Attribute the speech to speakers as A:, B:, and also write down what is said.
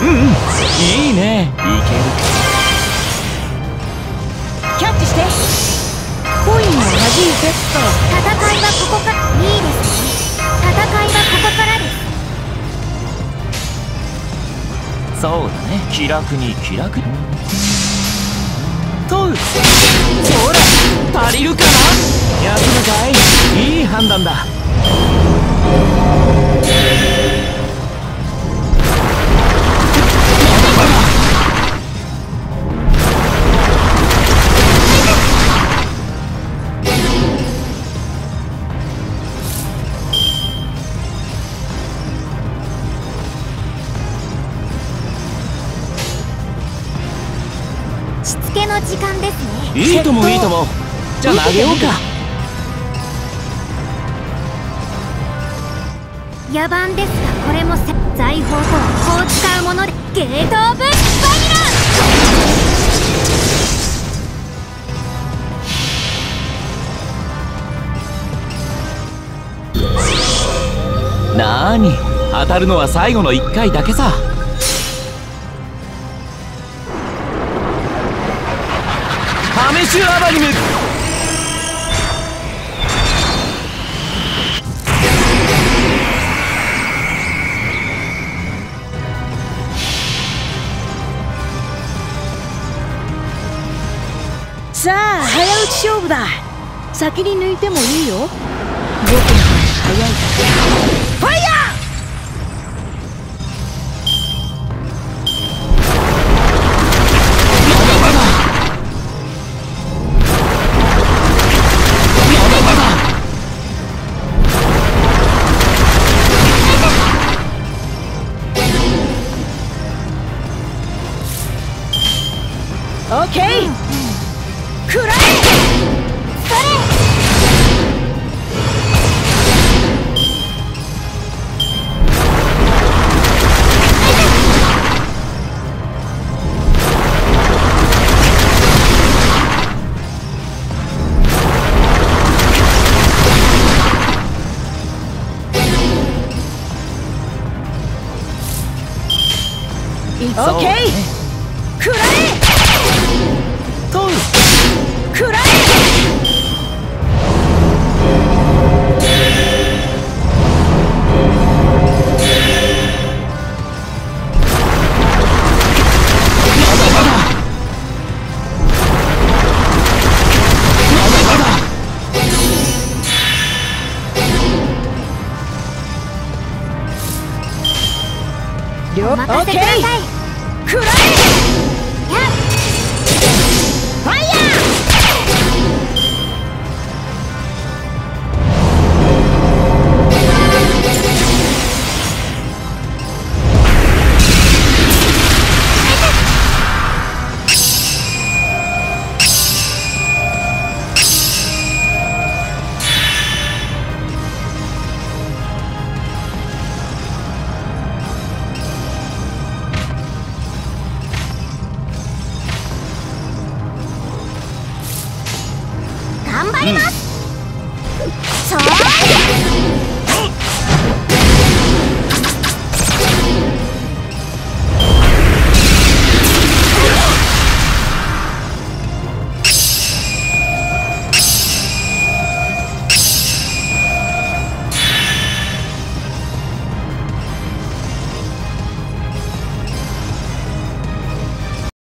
A: うんうん。いいね。いける
B: キャッチして。コインを弾いて。っと戦いはここから。いいです。ね戦いはここからです。
A: そうだね。気楽に気楽に。とうほら。足りるか判断だ。
B: しつけの時間ですね。
A: いいともいいとも。じゃあ投げようか
B: 野蛮です。がこれも財宝とはこう使うものでゲート・オブ・バニラ
A: なーに当たる。のは最後の1回だけさハメシュアバニム
C: さあ早打ち勝負だ。先に抜いてもいいよ。僕の方が早いから。ファイヤー!オッケー!食らえオッケー食らえ
B: お任せください。
C: 食らえ